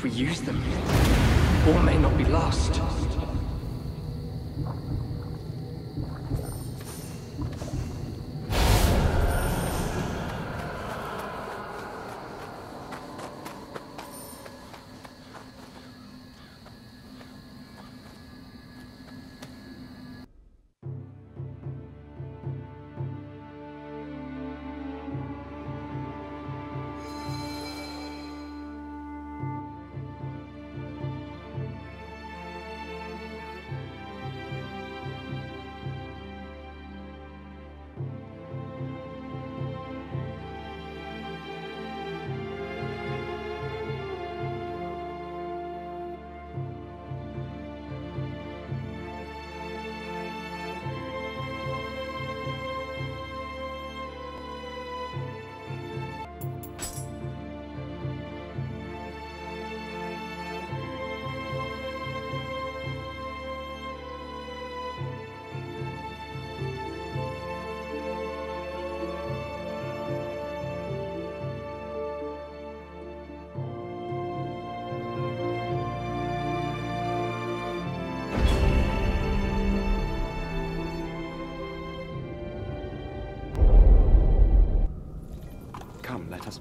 If we use them, all may not be lost.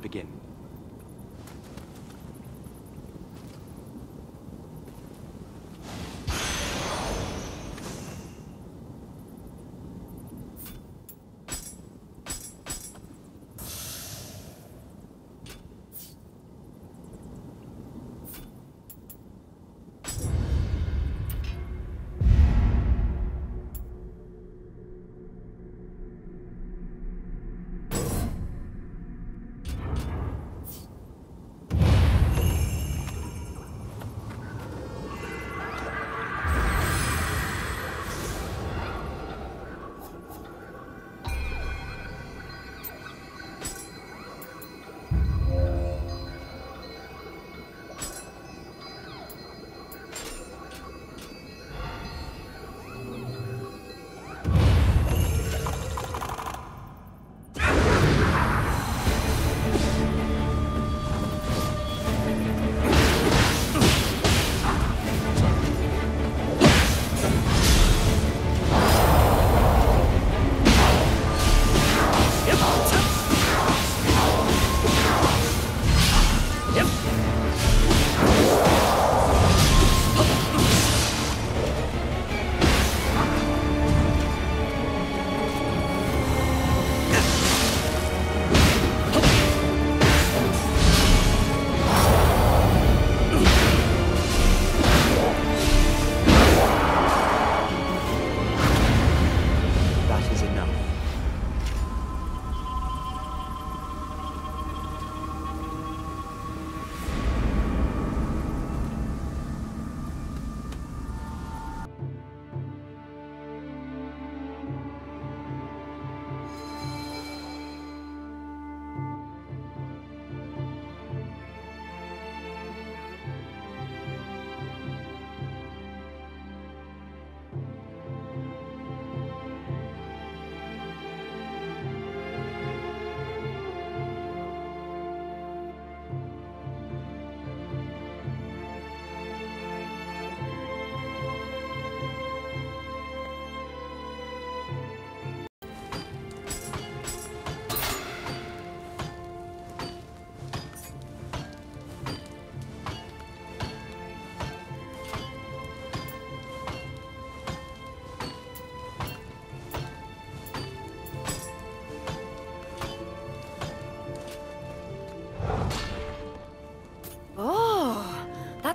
Begin.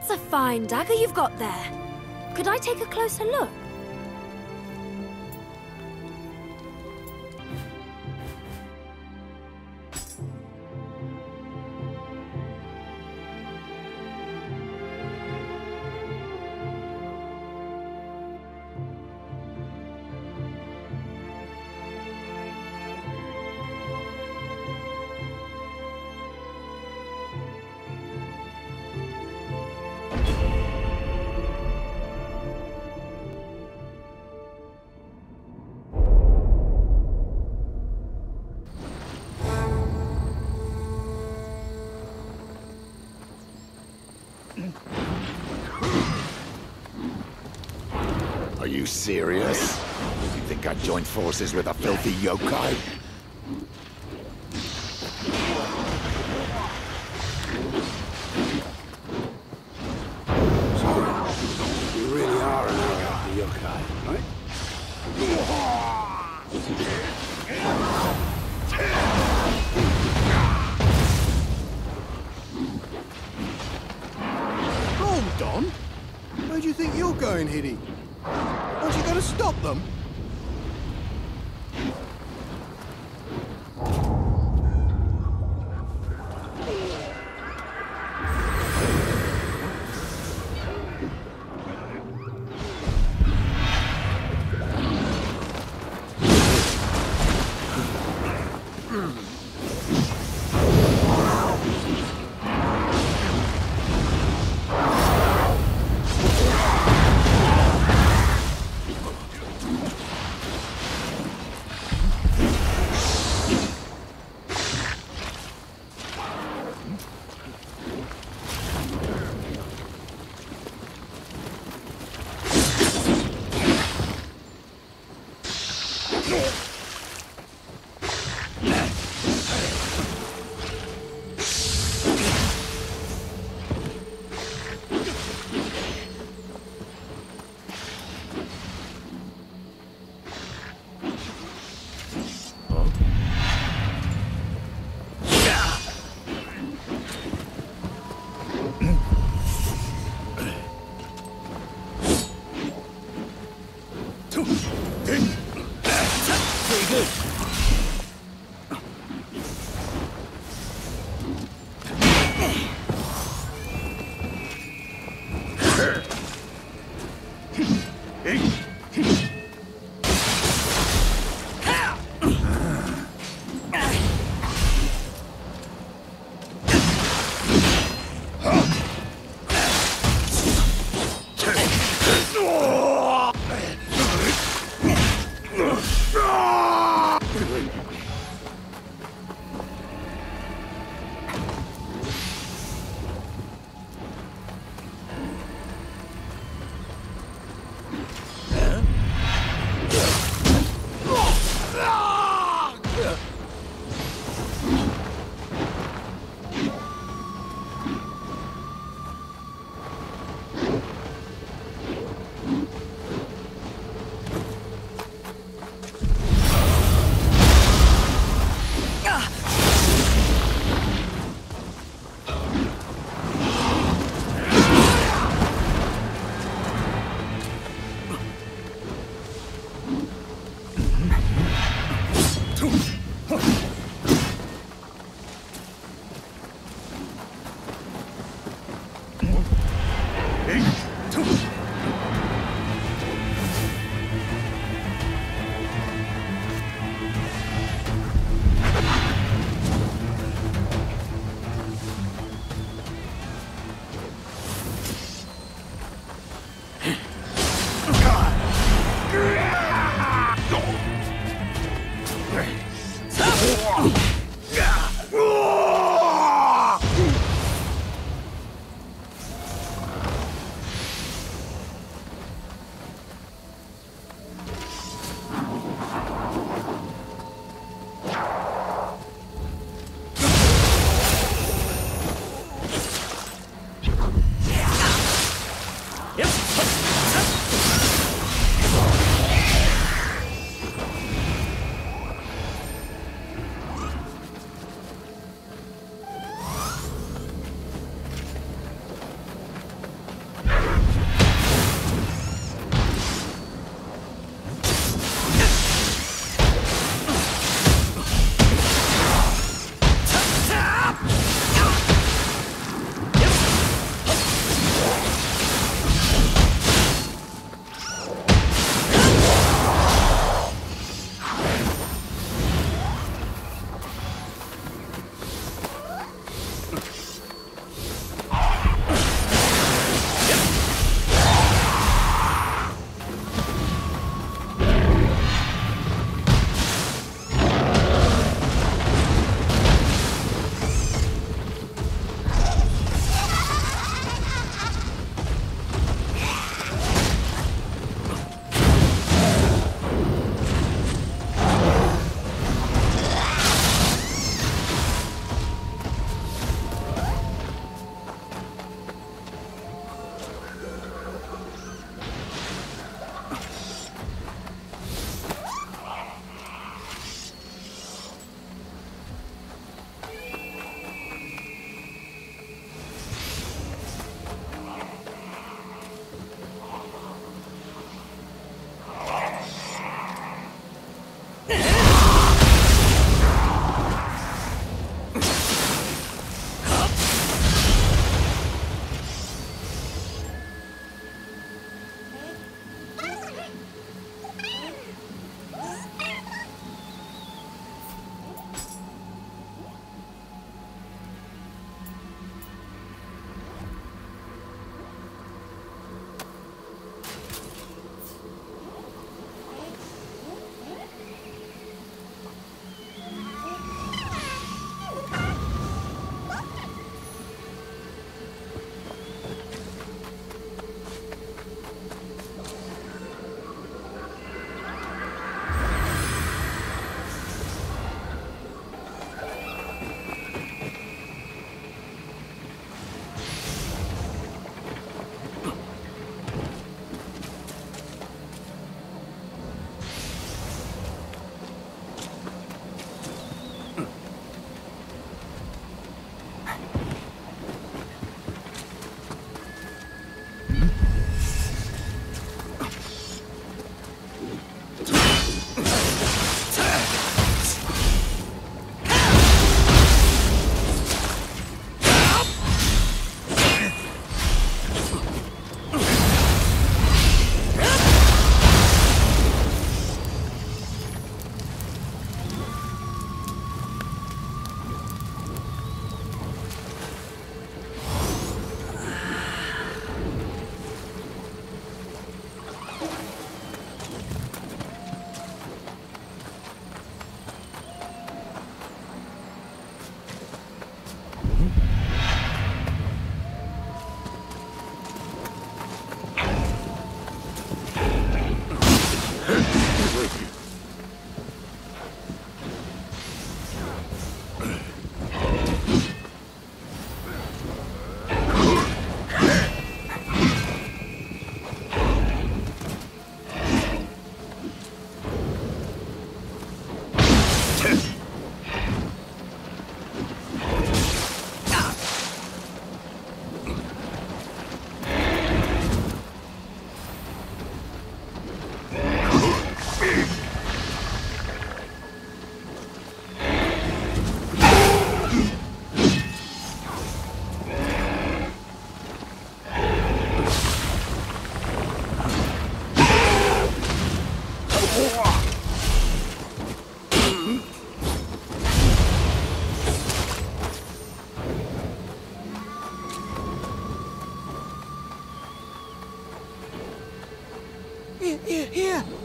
That's a fine dagger you've got there. Could I take a closer look? You serious? You think I joined forces with a filthy yokai? You really are an arrogant yokai, right? Hold on. Where do you think you're going, Hiddy? Stop them?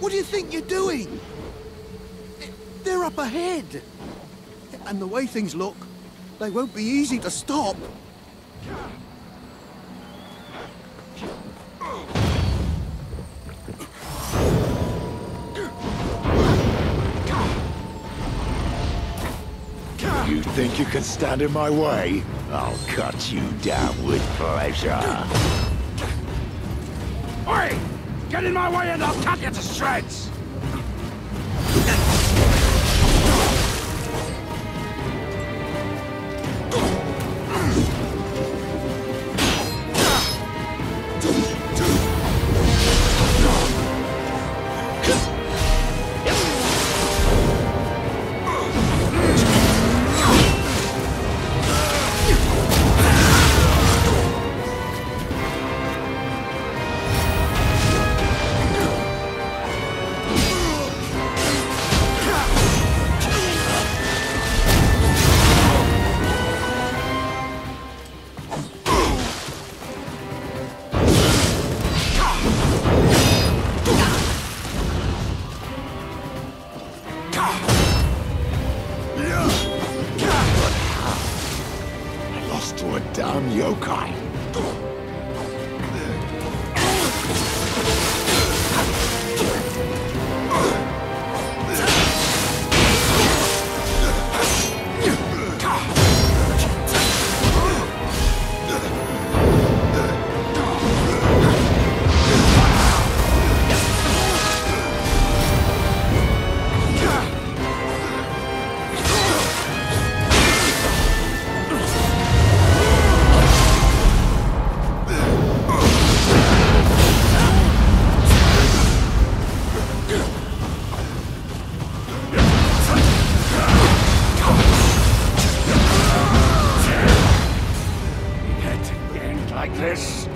What do you think you're doing? They're up ahead. And the way things look, they won't be easy to stop. You think you can stand in my way? I'll cut you down with pleasure. Oi! Get in my way and I'll cut you to shreds! this?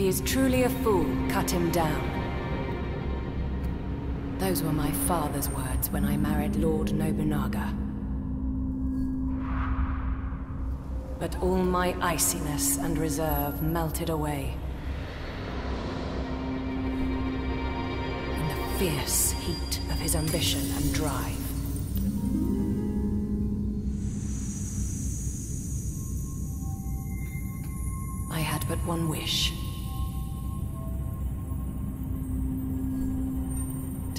He is truly a fool, cut him down. Those were my father's words when I married Lord Nobunaga. But all my iciness and reserve melted away. In the fierce heat of his ambition and drive. I had but one wish.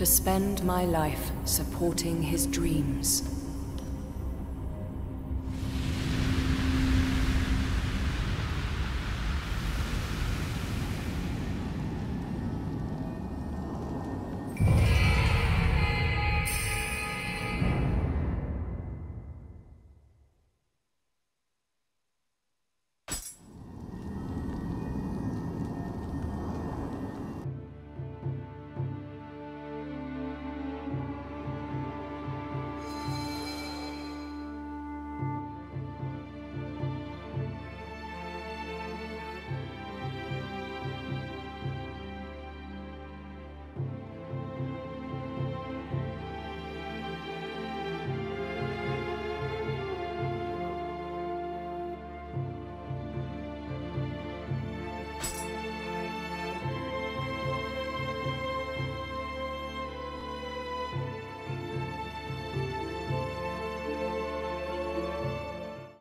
To spend my life supporting his dreams.